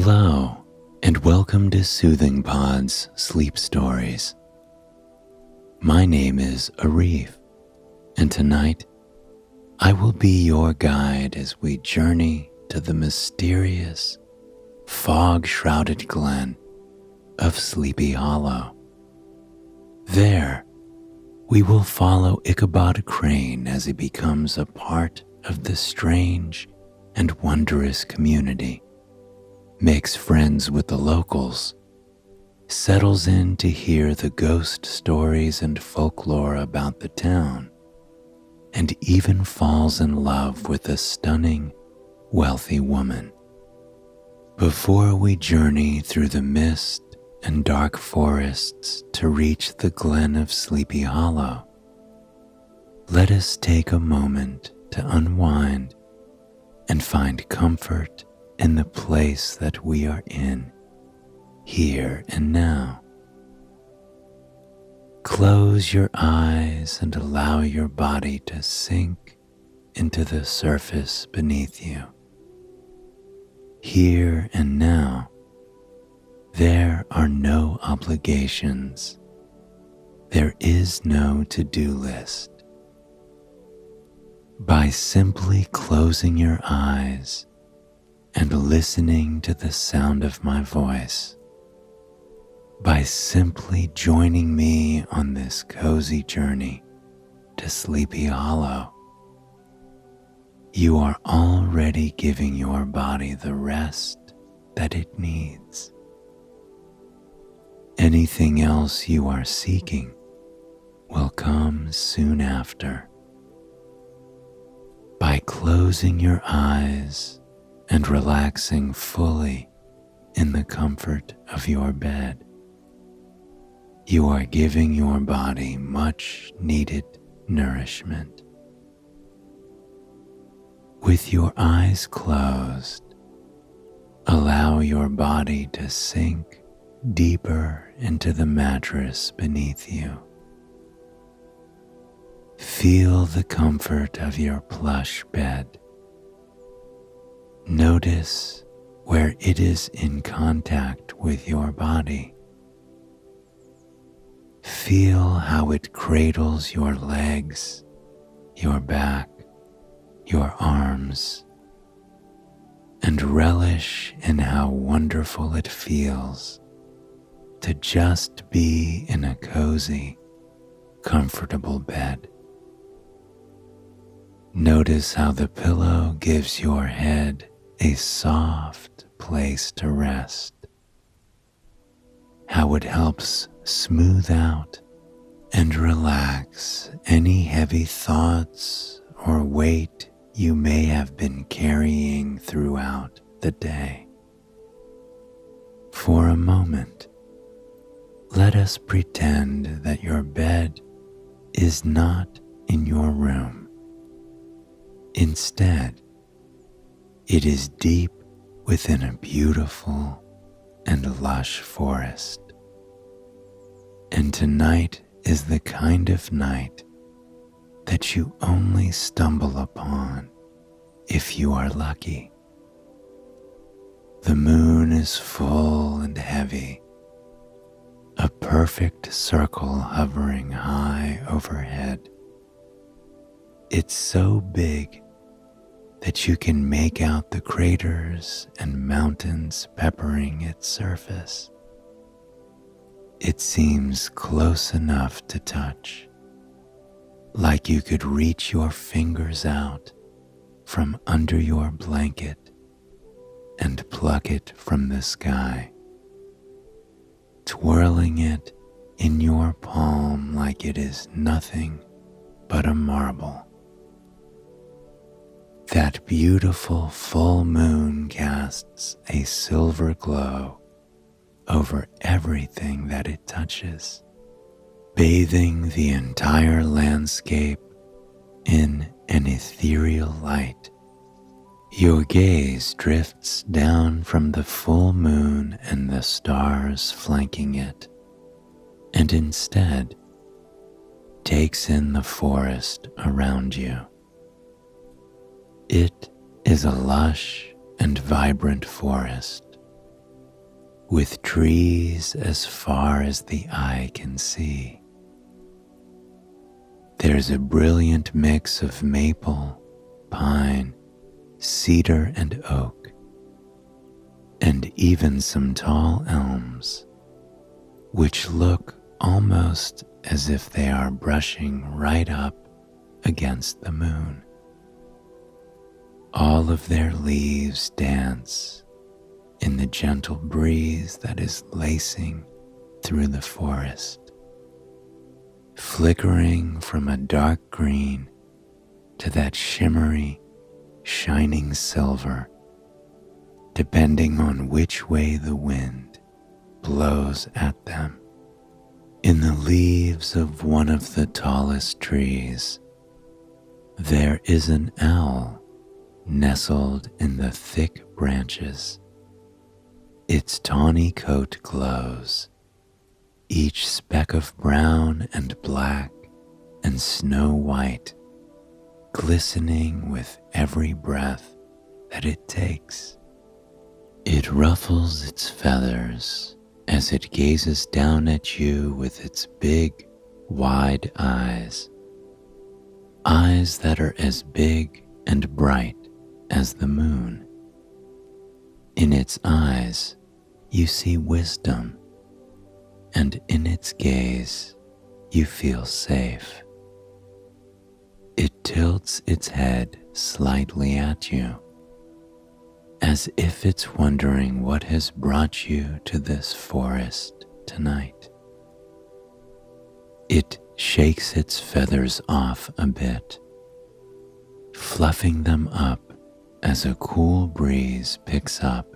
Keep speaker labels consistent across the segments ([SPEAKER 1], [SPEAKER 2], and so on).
[SPEAKER 1] Hello, and welcome to Soothing Pod's Sleep Stories. My name is Arif, and tonight I will be your guide as we journey to the mysterious, fog shrouded glen of Sleepy Hollow. There, we will follow Ichabod Crane as he becomes a part of the strange and wondrous community makes friends with the locals, settles in to hear the ghost stories and folklore about the town, and even falls in love with a stunning, wealthy woman. Before we journey through the mist and dark forests to reach the glen of Sleepy Hollow, let us take a moment to unwind and find comfort in the place that we are in, here and now. Close your eyes and allow your body to sink into the surface beneath you. Here and now, there are no obligations. There is no to do list. By simply closing your eyes and listening to the sound of my voice by simply joining me on this cozy journey to Sleepy Hollow. You are already giving your body the rest that it needs. Anything else you are seeking will come soon after. By closing your eyes and relaxing fully in the comfort of your bed. You are giving your body much needed nourishment. With your eyes closed, allow your body to sink deeper into the mattress beneath you. Feel the comfort of your plush bed Notice where it is in contact with your body. Feel how it cradles your legs, your back, your arms, and relish in how wonderful it feels to just be in a cozy, comfortable bed. Notice how the pillow gives your head a soft place to rest. How it helps smooth out and relax any heavy thoughts or weight you may have been carrying throughout the day. For a moment, let us pretend that your bed is not in your room. Instead, it is deep within a beautiful and lush forest. And tonight is the kind of night that you only stumble upon if you are lucky. The moon is full and heavy, a perfect circle hovering high overhead. It's so big that you can make out the craters and mountains peppering its surface. It seems close enough to touch, like you could reach your fingers out from under your blanket and pluck it from the sky, twirling it in your palm like it is nothing but a marble. That beautiful full moon casts a silver glow over everything that it touches, bathing the entire landscape in an ethereal light. Your gaze drifts down from the full moon and the stars flanking it, and instead takes in the forest around you. It is a lush and vibrant forest with trees as far as the eye can see. There's a brilliant mix of maple, pine, cedar, and oak, and even some tall elms, which look almost as if they are brushing right up against the moon. All of their leaves dance in the gentle breeze that is lacing through the forest, flickering from a dark green to that shimmery, shining silver, depending on which way the wind blows at them. In the leaves of one of the tallest trees, there is an owl nestled in the thick branches. Its tawny coat glows, each speck of brown and black and snow white, glistening with every breath that it takes. It ruffles its feathers as it gazes down at you with its big, wide eyes. Eyes that are as big and bright as the moon. In its eyes, you see wisdom, and in its gaze, you feel safe. It tilts its head slightly at you, as if it's wondering what has brought you to this forest tonight. It shakes its feathers off a bit, fluffing them up as a cool breeze picks up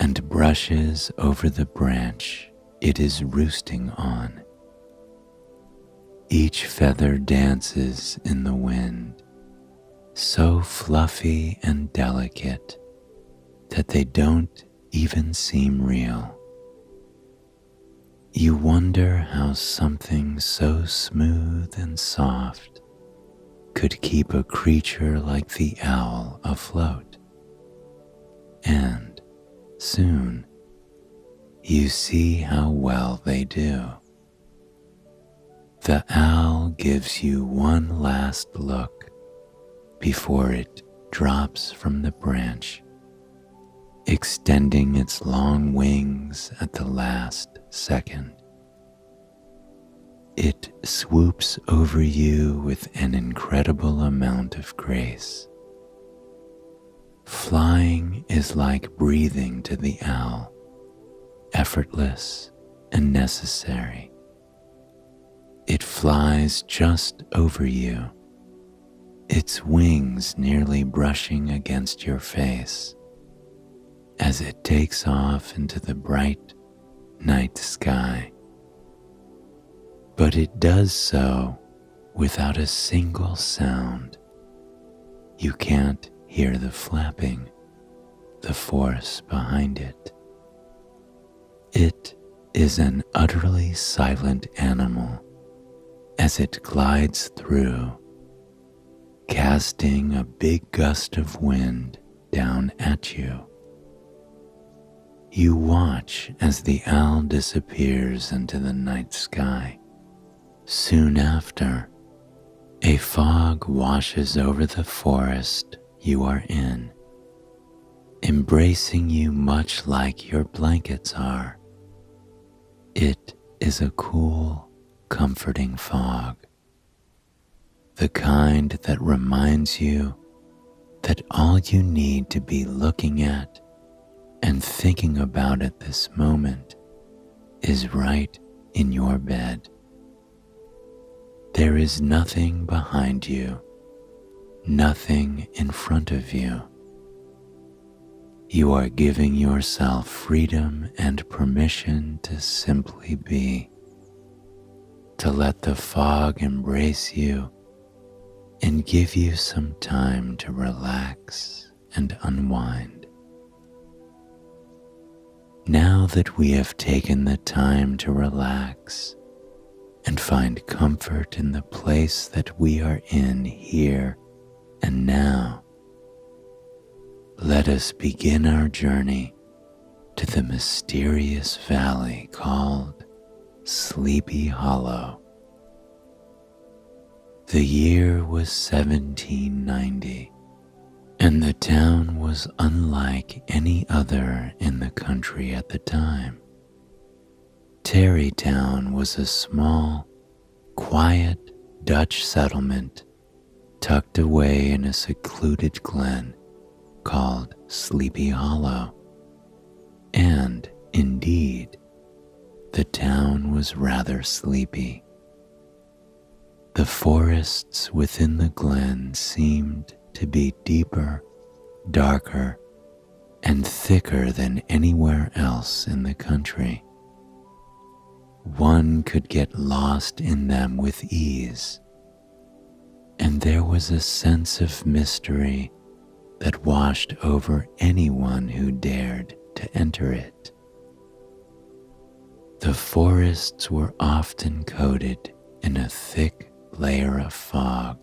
[SPEAKER 1] and brushes over the branch it is roosting on. Each feather dances in the wind, so fluffy and delicate that they don't even seem real. You wonder how something so smooth and soft could keep a creature like the owl afloat. And soon you see how well they do. The owl gives you one last look before it drops from the branch, extending its long wings at the last second. It swoops over you with an incredible amount of grace. Flying is like breathing to the owl, effortless and necessary. It flies just over you, its wings nearly brushing against your face as it takes off into the bright night sky but it does so without a single sound. You can't hear the flapping, the force behind it. It is an utterly silent animal as it glides through, casting a big gust of wind down at you. You watch as the owl disappears into the night sky Soon after, a fog washes over the forest you are in, embracing you much like your blankets are. It is a cool, comforting fog, the kind that reminds you that all you need to be looking at and thinking about at this moment is right in your bed. There is nothing behind you, nothing in front of you. You are giving yourself freedom and permission to simply be, to let the fog embrace you and give you some time to relax and unwind. Now that we have taken the time to relax, and find comfort in the place that we are in here and now. Let us begin our journey to the mysterious valley called Sleepy Hollow. The year was 1790, and the town was unlike any other in the country at the time. Tarrytown was a small, quiet Dutch settlement tucked away in a secluded glen called Sleepy Hollow. And, indeed, the town was rather sleepy. The forests within the glen seemed to be deeper, darker, and thicker than anywhere else in the country. One could get lost in them with ease, and there was a sense of mystery that washed over anyone who dared to enter it. The forests were often coated in a thick layer of fog,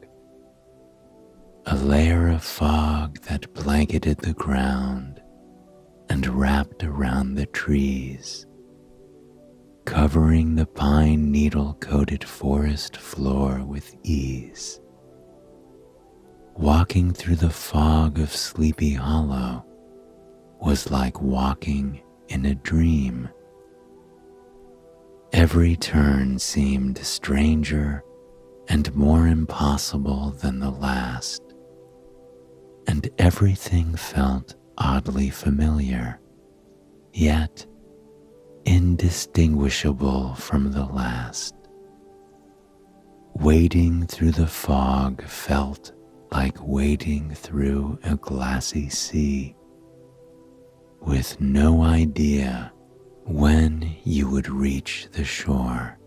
[SPEAKER 1] a layer of fog that blanketed the ground and wrapped around the trees, covering the pine needle coated forest floor with ease. Walking through the fog of Sleepy Hollow was like walking in a dream. Every turn seemed stranger and more impossible than the last, and everything felt oddly familiar, yet indistinguishable from the last. Wading through the fog felt like wading through a glassy sea with no idea when you would reach the shore.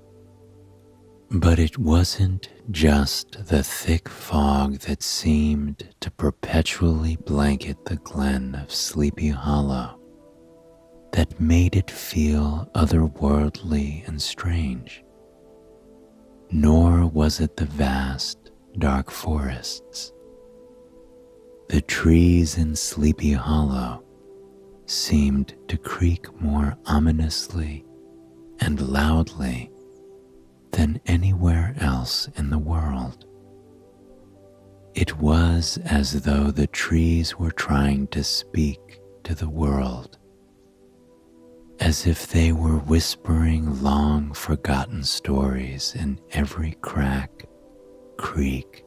[SPEAKER 1] But it wasn't just the thick fog that seemed to perpetually blanket the glen of Sleepy Hollow that made it feel otherworldly and strange. Nor was it the vast, dark forests the trees in Sleepy Hollow seemed to creak more ominously and loudly than anywhere else in the world. It was as though the trees were trying to speak to the world, as if they were whispering long forgotten stories in every crack, creak,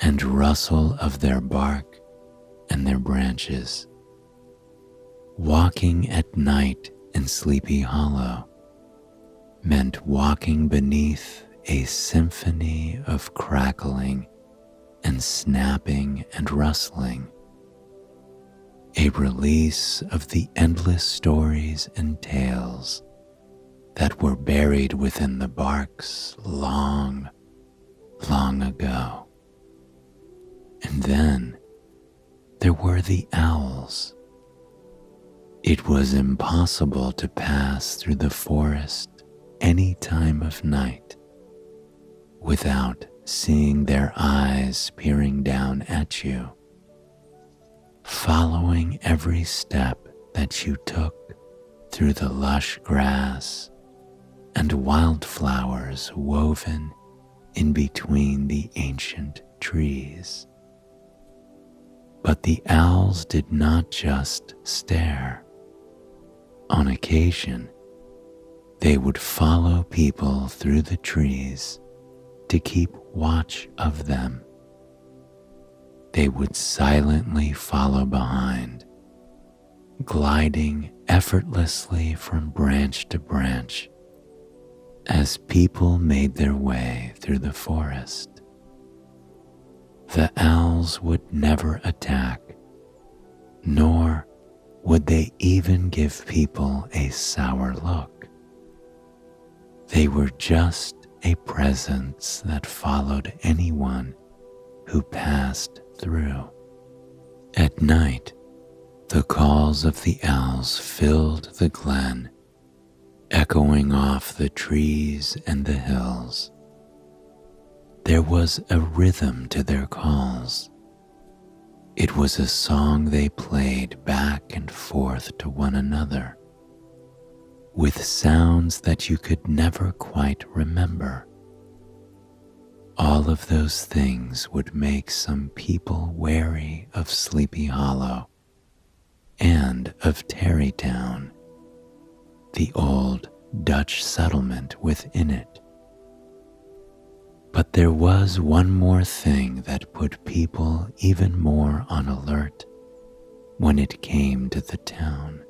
[SPEAKER 1] and rustle of their bark and their branches. Walking at night in Sleepy Hollow meant walking beneath a symphony of crackling and snapping and rustling, a release of the endless stories and tales that were buried within the barks long, long ago. And then there were the owls. It was impossible to pass through the forest any time of night without seeing their eyes peering down at you, following every step that you took through the lush grass and wildflowers woven in between the ancient trees. But the owls did not just stare. On occasion, they would follow people through the trees to keep watch of them. They would silently follow behind, gliding effortlessly from branch to branch as people made their way through the forest. The owls would never attack, nor would they even give people a sour look. They were just a presence that followed anyone who passed through. At night, the calls of the owls filled the glen, echoing off the trees and the hills. There was a rhythm to their calls. It was a song they played back and forth to one another with sounds that you could never quite remember. All of those things would make some people wary of Sleepy Hollow and of Tarrytown, the old Dutch settlement within it. But there was one more thing that put people even more on alert when it came to the town.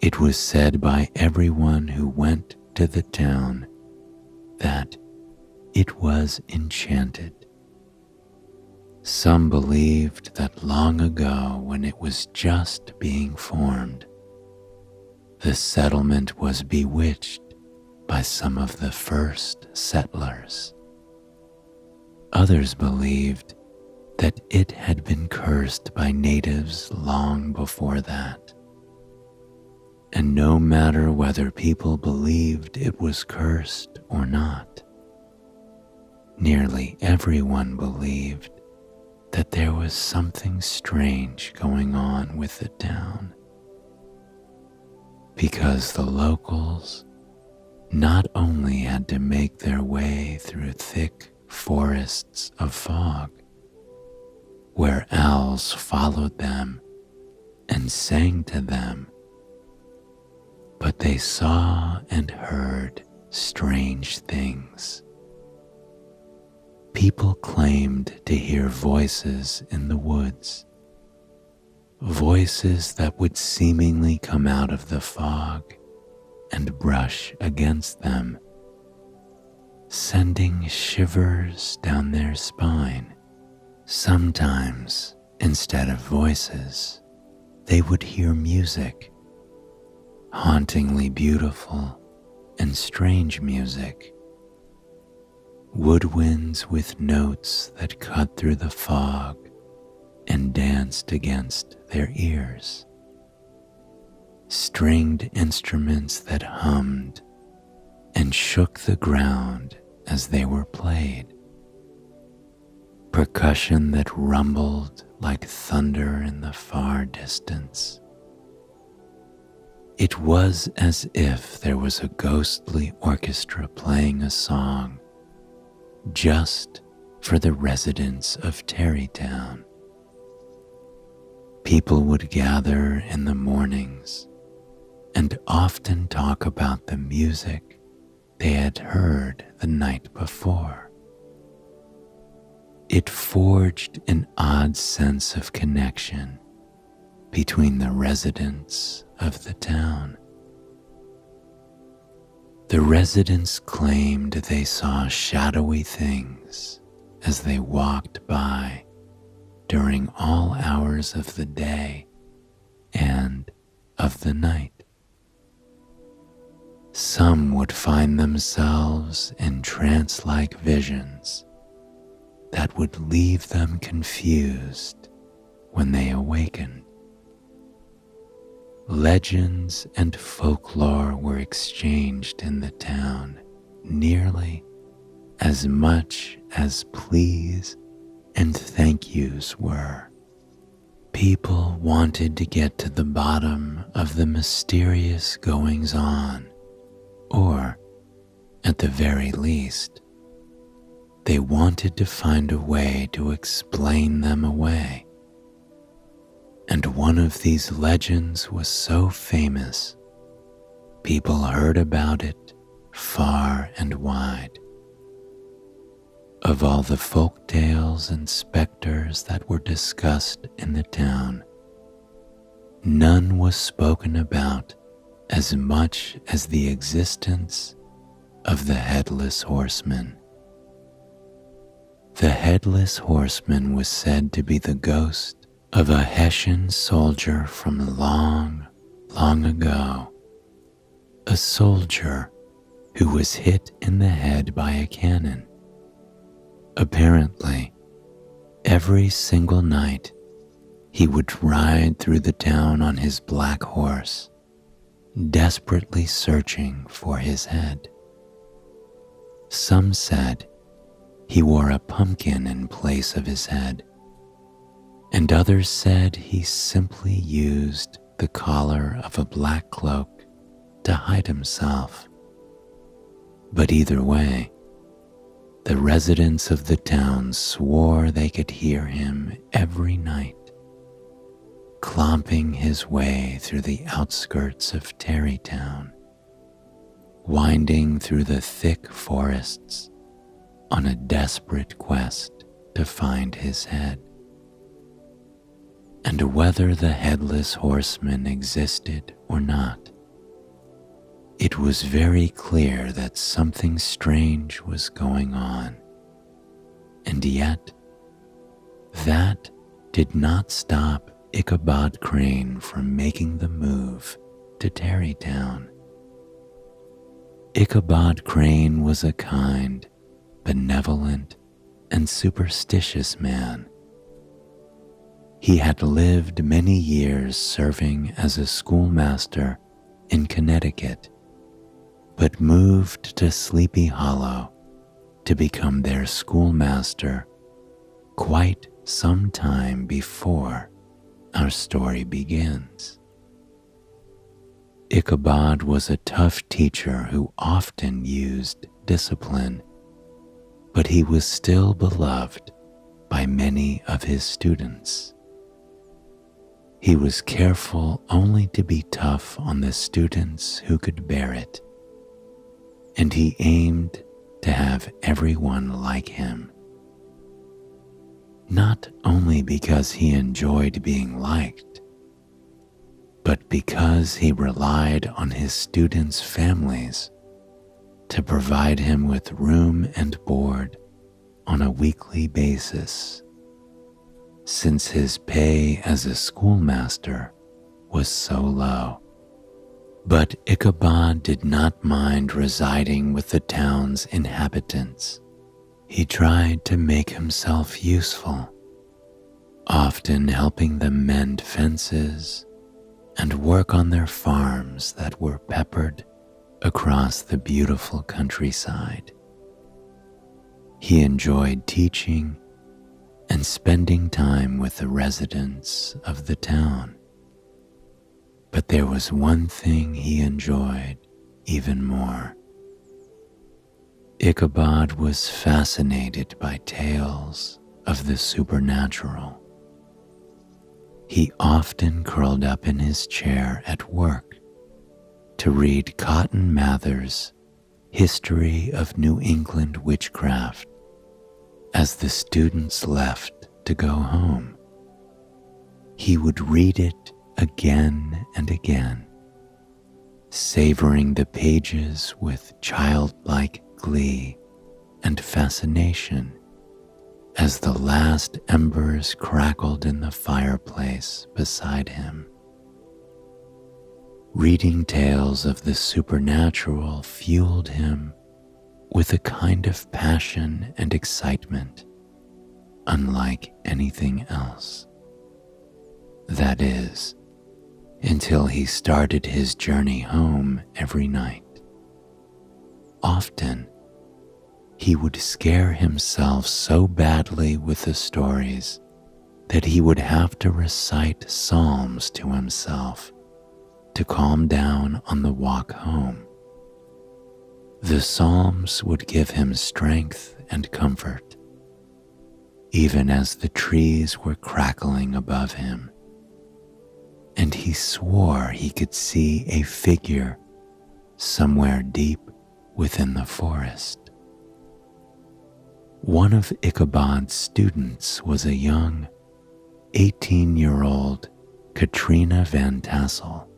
[SPEAKER 1] It was said by everyone who went to the town that it was enchanted. Some believed that long ago, when it was just being formed, the settlement was bewitched by some of the first settlers. Others believed that it had been cursed by natives long before that. And no matter whether people believed it was cursed or not, nearly everyone believed that there was something strange going on with the town. Because the locals not only had to make their way through thick forests of fog, where owls followed them and sang to them, but they saw and heard strange things people claimed to hear voices in the woods, voices that would seemingly come out of the fog and brush against them, sending shivers down their spine. Sometimes, instead of voices, they would hear music, hauntingly beautiful and strange music woodwinds with notes that cut through the fog and danced against their ears, stringed instruments that hummed and shook the ground as they were played, percussion that rumbled like thunder in the far distance. It was as if there was a ghostly orchestra playing a song just for the residents of Tarrytown. People would gather in the mornings and often talk about the music they had heard the night before. It forged an odd sense of connection between the residents of the town. The residents claimed they saw shadowy things as they walked by during all hours of the day and of the night. Some would find themselves in trance like visions that would leave them confused when they awakened. Legends and folklore were exchanged in the town nearly as much as pleas and thank yous were. People wanted to get to the bottom of the mysterious goings on, or, at the very least, they wanted to find a way to explain them away and one of these legends was so famous, people heard about it far and wide. Of all the folk tales and specters that were discussed in the town, none was spoken about as much as the existence of the Headless Horseman. The Headless Horseman was said to be the ghost of a Hessian soldier from long, long ago, a soldier who was hit in the head by a cannon. Apparently, every single night he would ride through the town on his black horse, desperately searching for his head. Some said he wore a pumpkin in place of his head and others said he simply used the collar of a black cloak to hide himself. But either way, the residents of the town swore they could hear him every night, clomping his way through the outskirts of Tarrytown, winding through the thick forests on a desperate quest to find his head. And whether the headless horseman existed or not, it was very clear that something strange was going on. And yet, that did not stop Ichabod Crane from making the move to Tarrytown. Ichabod Crane was a kind, benevolent, and superstitious man. He had lived many years serving as a schoolmaster in Connecticut, but moved to Sleepy Hollow to become their schoolmaster quite some time before our story begins. Ichabod was a tough teacher who often used discipline but he was still beloved by many of his students. He was careful only to be tough on the students who could bear it, and he aimed to have everyone like him. Not only because he enjoyed being liked, but because he relied on his students' families to provide him with room and board on a weekly basis, since his pay as a schoolmaster was so low. But Ichabod did not mind residing with the town's inhabitants. He tried to make himself useful, often helping them mend fences and work on their farms that were peppered across the beautiful countryside. He enjoyed teaching and spending time with the residents of the town. But there was one thing he enjoyed even more. Ichabod was fascinated by tales of the supernatural. He often curled up in his chair at work to read Cotton Mather's History of New England Witchcraft as the students left to go home. He would read it again and again, savoring the pages with childlike glee and fascination as the last embers crackled in the fireplace beside him. Reading tales of the supernatural fueled him with a kind of passion and excitement unlike anything else. That is, until he started his journey home every night. Often, he would scare himself so badly with the stories that he would have to recite psalms to himself to calm down on the walk home. The Psalms would give him strength and comfort, even as the trees were crackling above him, and he swore he could see a figure somewhere deep within the forest. One of Ichabod's students was a young 18 year old Katrina Van Tassel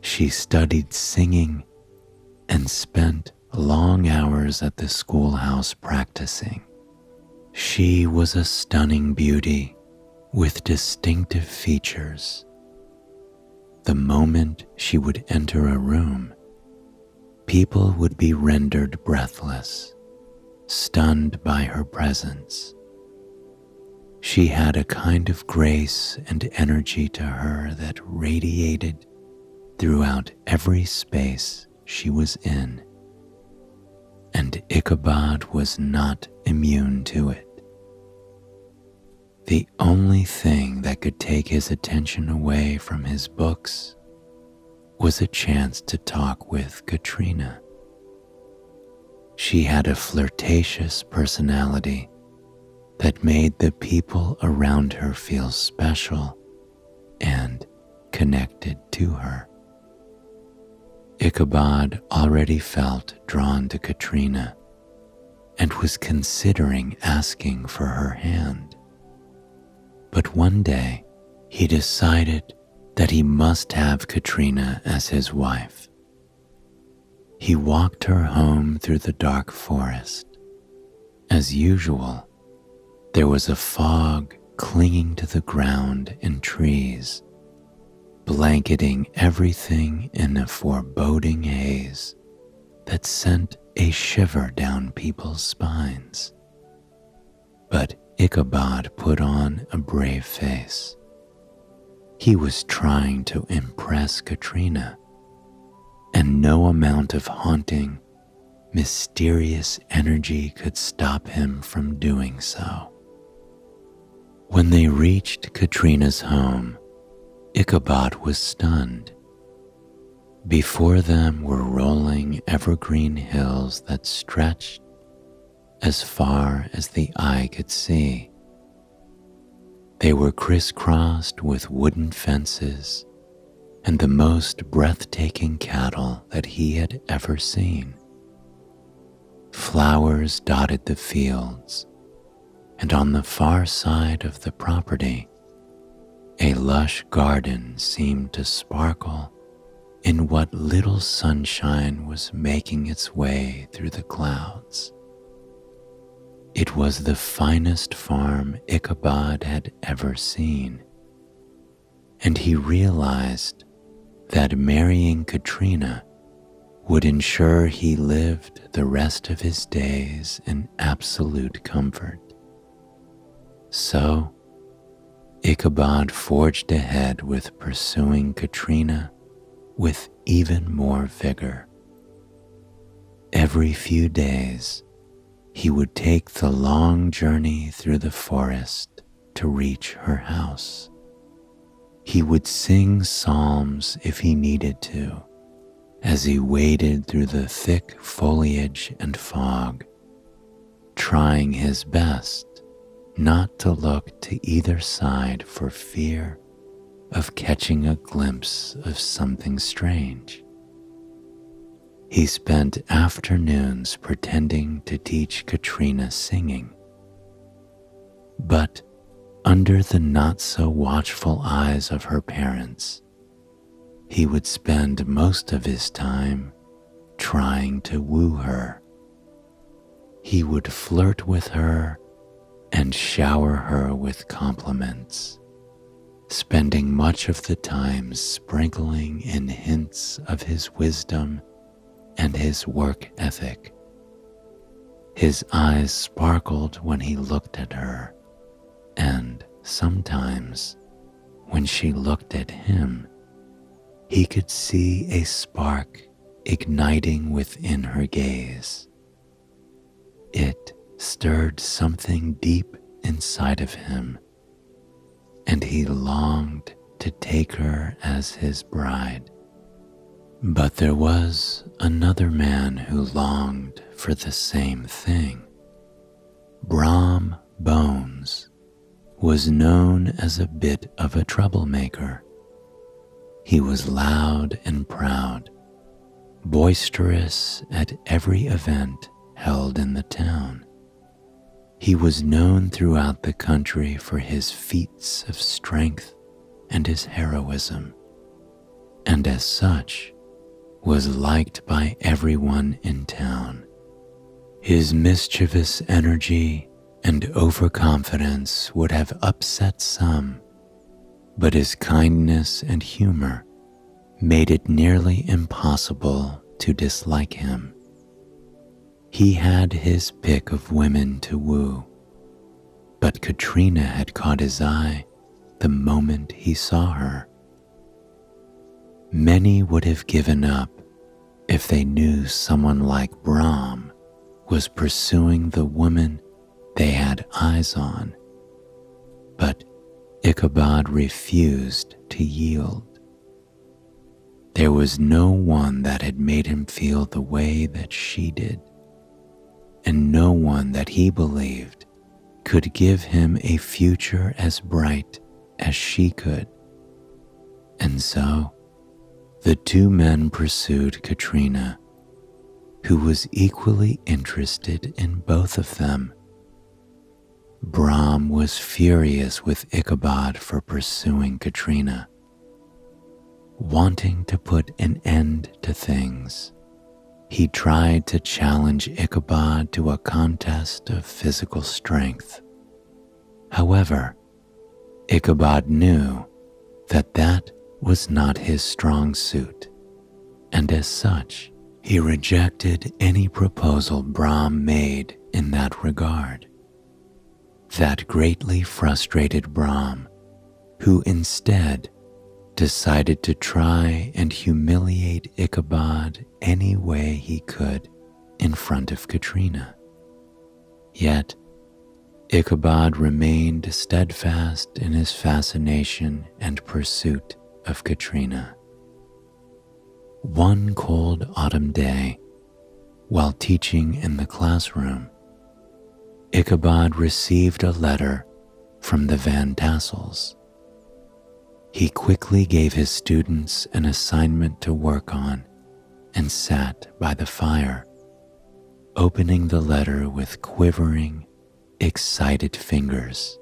[SPEAKER 1] she studied singing and spent long hours at the schoolhouse practicing. She was a stunning beauty with distinctive features. The moment she would enter a room, people would be rendered breathless, stunned by her presence. She had a kind of grace and energy to her that radiated throughout every space she was in, and Ichabod was not immune to it. The only thing that could take his attention away from his books was a chance to talk with Katrina. She had a flirtatious personality that made the people around her feel special and connected to her. Ichabod already felt drawn to Katrina and was considering asking for her hand. But one day he decided that he must have Katrina as his wife. He walked her home through the dark forest. As usual, there was a fog clinging to the ground and trees, blanketing everything in a foreboding haze that sent a shiver down people's spines. But Ichabod put on a brave face. He was trying to impress Katrina, and no amount of haunting, mysterious energy could stop him from doing so. When they reached Katrina's home, Ichabod was stunned. Before them were rolling evergreen hills that stretched as far as the eye could see. They were crisscrossed with wooden fences and the most breathtaking cattle that he had ever seen. Flowers dotted the fields, and on the far side of the property, a lush garden seemed to sparkle in what little sunshine was making its way through the clouds. It was the finest farm Ichabod had ever seen, and he realized that marrying Katrina would ensure he lived the rest of his days in absolute comfort. So, Ichabod forged ahead with pursuing Katrina with even more vigor. Every few days, he would take the long journey through the forest to reach her house. He would sing psalms if he needed to as he waded through the thick foliage and fog, trying his best not to look to either side for fear of catching a glimpse of something strange. He spent afternoons pretending to teach Katrina singing. But under the not so watchful eyes of her parents, he would spend most of his time trying to woo her. He would flirt with her and shower her with compliments, spending much of the time sprinkling in hints of his wisdom and his work ethic. His eyes sparkled when he looked at her, and sometimes when she looked at him, he could see a spark igniting within her gaze. It stirred something deep inside of him, and he longed to take her as his bride. But there was another man who longed for the same thing. Brom Bones was known as a bit of a troublemaker. He was loud and proud, boisterous at every event held in the town. He was known throughout the country for his feats of strength and his heroism, and as such was liked by everyone in town. His mischievous energy and overconfidence would have upset some, but his kindness and humor made it nearly impossible to dislike him. He had his pick of women to woo, but Katrina had caught his eye the moment he saw her. Many would have given up if they knew someone like Brom was pursuing the woman they had eyes on. But Ichabod refused to yield. There was no one that had made him feel the way that she did, and no one that he believed could give him a future as bright as she could. And so, the two men pursued Katrina, who was equally interested in both of them. Brom was furious with Ichabod for pursuing Katrina, wanting to put an end to things. He tried to challenge Ichabod to a contest of physical strength. However, Ichabod knew that that was not his strong suit, and as such, he rejected any proposal Brom made in that regard. That greatly frustrated Brom, who instead decided to try and humiliate Ichabod any way he could in front of Katrina. Yet, Ichabod remained steadfast in his fascination and pursuit of Katrina. One cold autumn day, while teaching in the classroom, Ichabod received a letter from the Van Tassels. He quickly gave his students an assignment to work on and sat by the fire, opening the letter with quivering, excited fingers.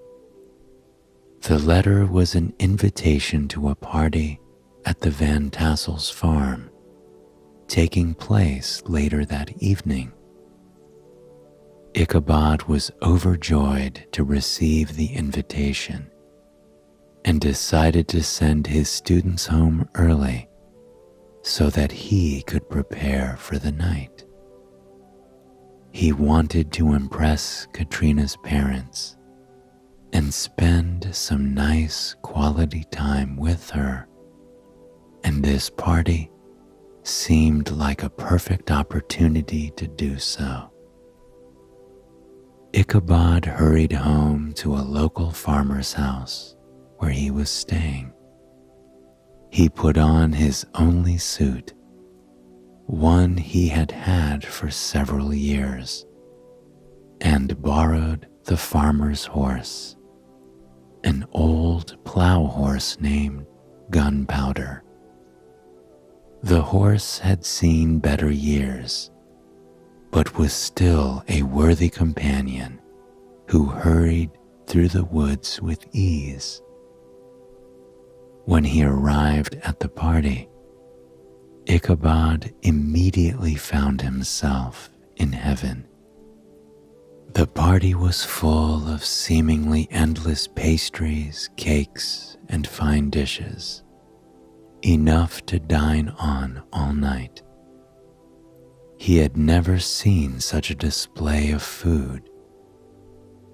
[SPEAKER 1] The letter was an invitation to a party at the Van Tassel's farm, taking place later that evening. Ichabod was overjoyed to receive the invitation and decided to send his students home early so that he could prepare for the night. He wanted to impress Katrina's parents and spend some nice quality time with her. And this party seemed like a perfect opportunity to do so. Ichabod hurried home to a local farmer's house where he was staying. He put on his only suit, one he had had for several years, and borrowed the farmer's horse an old plow horse named Gunpowder. The horse had seen better years, but was still a worthy companion who hurried through the woods with ease. When he arrived at the party, Ichabod immediately found himself in heaven. The party was full of seemingly endless pastries, cakes, and fine dishes, enough to dine on all night. He had never seen such a display of food,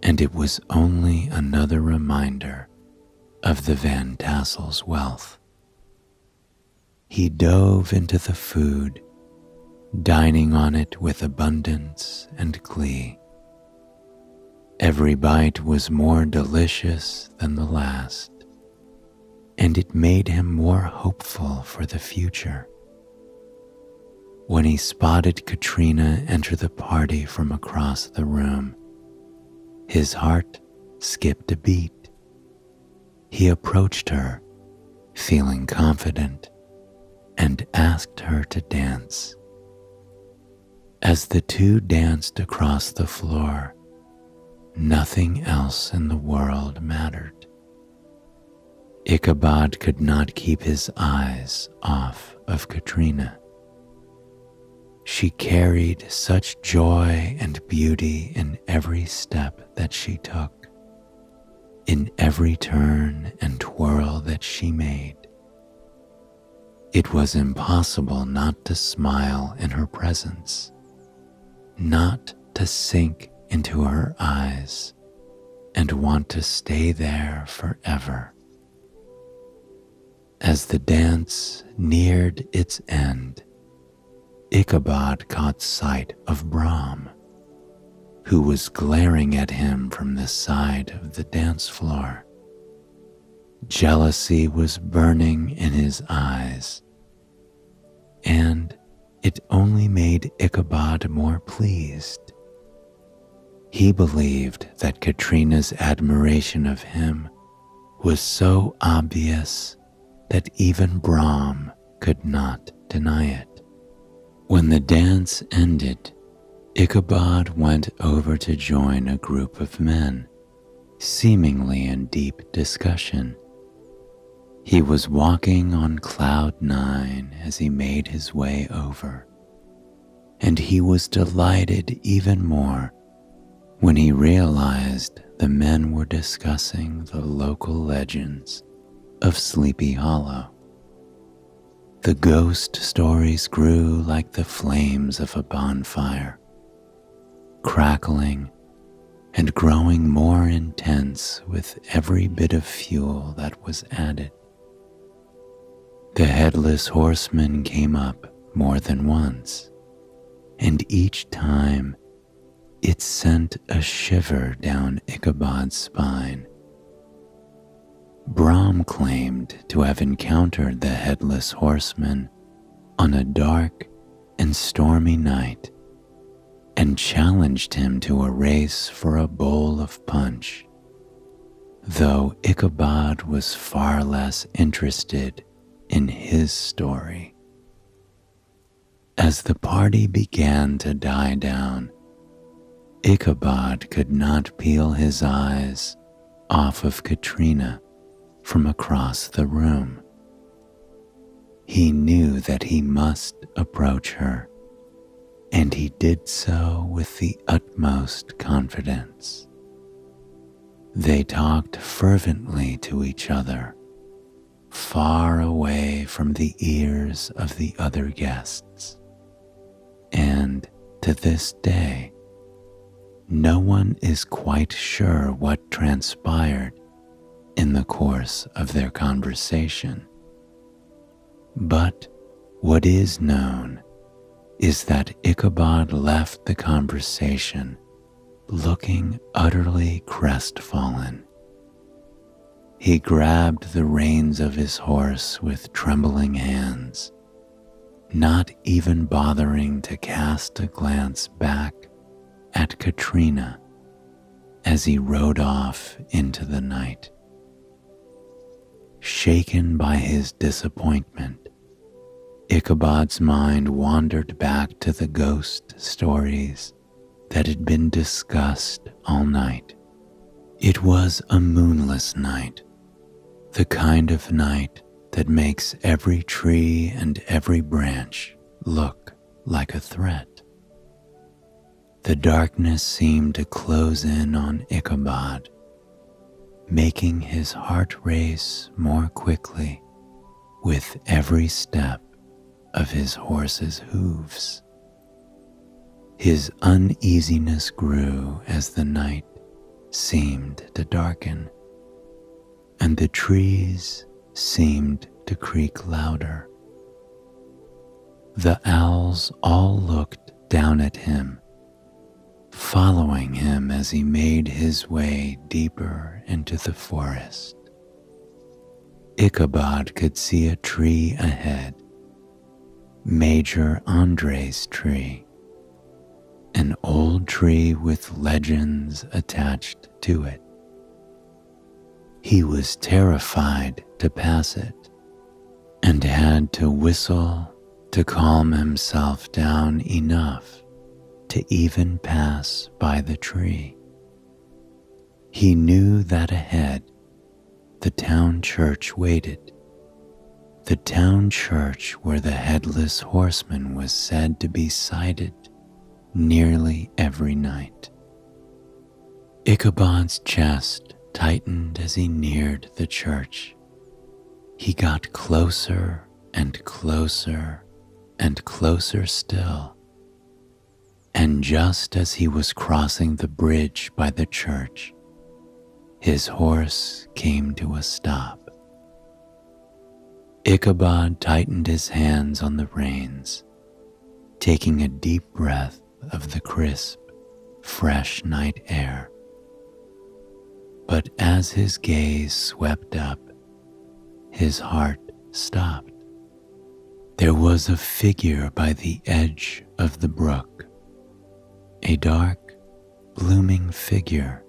[SPEAKER 1] and it was only another reminder of the Van Tassel's wealth. He dove into the food, dining on it with abundance and glee. Every bite was more delicious than the last, and it made him more hopeful for the future. When he spotted Katrina enter the party from across the room, his heart skipped a beat. He approached her, feeling confident, and asked her to dance. As the two danced across the floor, Nothing else in the world mattered. Ichabod could not keep his eyes off of Katrina. She carried such joy and beauty in every step that she took, in every turn and twirl that she made. It was impossible not to smile in her presence, not to sink into her eyes and want to stay there forever. As the dance neared its end, Ichabod caught sight of Brom, who was glaring at him from the side of the dance floor. Jealousy was burning in his eyes, and it only made Ichabod more pleased. He believed that Katrina's admiration of him was so obvious that even Brom could not deny it. When the dance ended, Ichabod went over to join a group of men, seemingly in deep discussion. He was walking on cloud nine as he made his way over, and he was delighted even more when he realized the men were discussing the local legends of Sleepy Hollow. The ghost stories grew like the flames of a bonfire, crackling and growing more intense with every bit of fuel that was added. The headless horseman came up more than once, and each time it sent a shiver down Ichabod's spine. Brom claimed to have encountered the headless horseman on a dark and stormy night and challenged him to a race for a bowl of punch, though Ichabod was far less interested in his story. As the party began to die down, Ichabod could not peel his eyes off of Katrina from across the room. He knew that he must approach her, and he did so with the utmost confidence. They talked fervently to each other far away from the ears of the other guests. And to this day, no one is quite sure what transpired in the course of their conversation. But what is known is that Ichabod left the conversation looking utterly crestfallen he grabbed the reins of his horse with trembling hands, not even bothering to cast a glance back at Katrina as he rode off into the night. Shaken by his disappointment, Ichabod's mind wandered back to the ghost stories that had been discussed all night. It was a moonless night the kind of night that makes every tree and every branch look like a threat. The darkness seemed to close in on Ichabod, making his heart race more quickly with every step of his horse's hooves. His uneasiness grew as the night seemed to darken and the trees seemed to creak louder. The owls all looked down at him, following him as he made his way deeper into the forest. Ichabod could see a tree ahead, Major Andre's tree, an old tree with legends attached to it. He was terrified to pass it and had to whistle to calm himself down enough to even pass by the tree. He knew that ahead the town church waited, the town church where the headless horseman was said to be sighted nearly every night. Ichabod's chest tightened as he neared the church. He got closer and closer and closer still. And just as he was crossing the bridge by the church, his horse came to a stop. Ichabod tightened his hands on the reins, taking a deep breath of the crisp, fresh night air. But as his gaze swept up his heart stopped. There was a figure by the edge of the brook, a dark, blooming figure.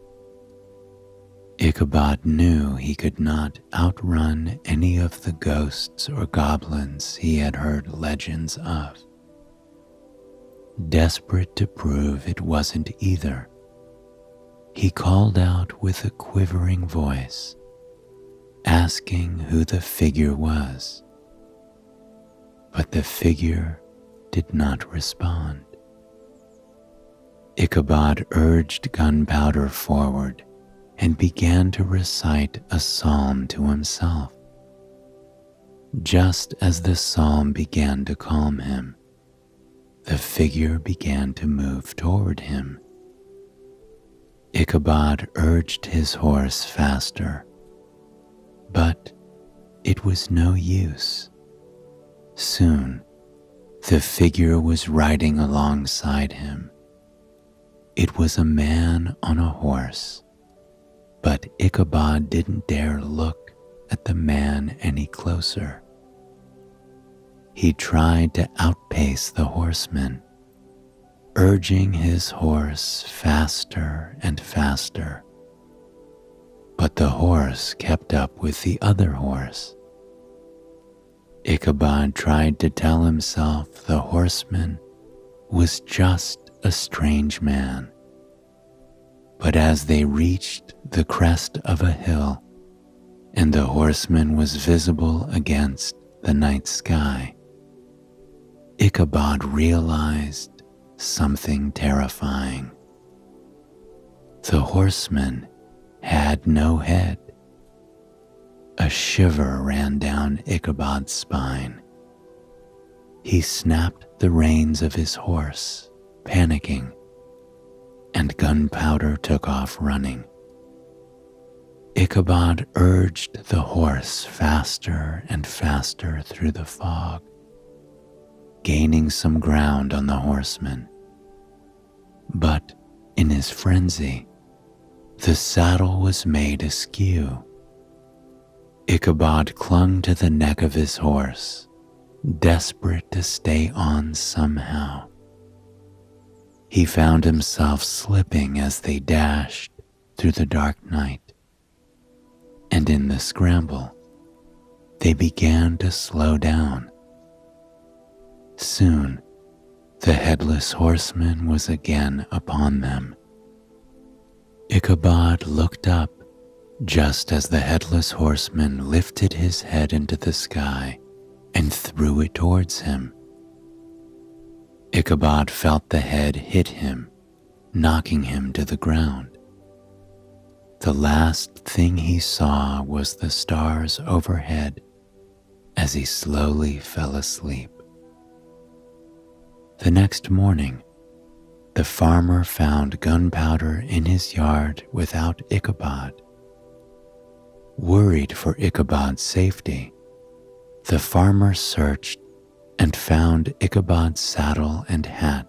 [SPEAKER 1] Ichabod knew he could not outrun any of the ghosts or goblins he had heard legends of. Desperate to prove it wasn't either, he called out with a quivering voice, asking who the figure was. But the figure did not respond. Ichabod urged Gunpowder forward and began to recite a psalm to himself. Just as the psalm began to calm him, the figure began to move toward him. Ichabod urged his horse faster, but it was no use. Soon, the figure was riding alongside him. It was a man on a horse, but Ichabod didn't dare look at the man any closer. He tried to outpace the horseman urging his horse faster and faster. But the horse kept up with the other horse. Ichabod tried to tell himself the horseman was just a strange man. But as they reached the crest of a hill, and the horseman was visible against the night sky, Ichabod realized something terrifying. The horseman had no head. A shiver ran down Ichabod's spine. He snapped the reins of his horse, panicking, and Gunpowder took off running. Ichabod urged the horse faster and faster through the fog, gaining some ground on the horseman. But in his frenzy, the saddle was made askew. Ichabod clung to the neck of his horse, desperate to stay on somehow. He found himself slipping as they dashed through the dark night. And in the scramble, they began to slow down. Soon, the headless horseman was again upon them. Ichabod looked up just as the headless horseman lifted his head into the sky and threw it towards him. Ichabod felt the head hit him, knocking him to the ground. The last thing he saw was the stars overhead as he slowly fell asleep. The next morning, the farmer found gunpowder in his yard without Ichabod. Worried for Ichabod's safety, the farmer searched and found Ichabod's saddle and hat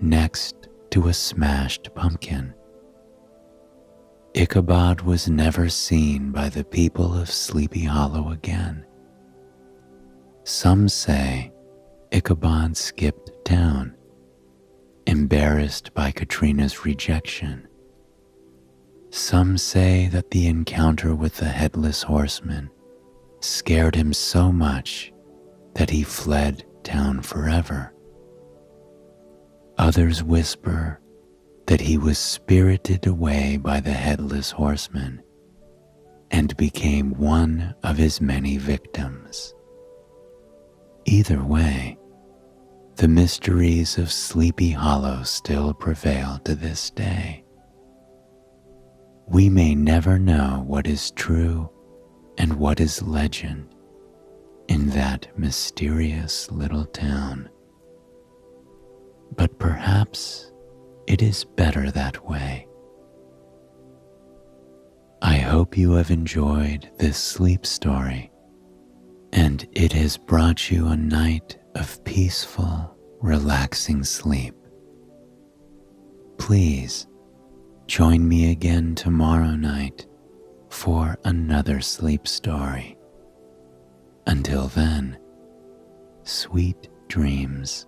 [SPEAKER 1] next to a smashed pumpkin. Ichabod was never seen by the people of Sleepy Hollow again. Some say Ichabod skipped town, embarrassed by Katrina's rejection. Some say that the encounter with the headless horseman scared him so much that he fled town forever. Others whisper that he was spirited away by the headless horseman and became one of his many victims. Either way, the mysteries of Sleepy Hollow still prevail to this day. We may never know what is true and what is legend in that mysterious little town. But perhaps it is better that way. I hope you have enjoyed this sleep story and it has brought you a night of peaceful, relaxing sleep. Please join me again tomorrow night for another sleep story. Until then, sweet dreams.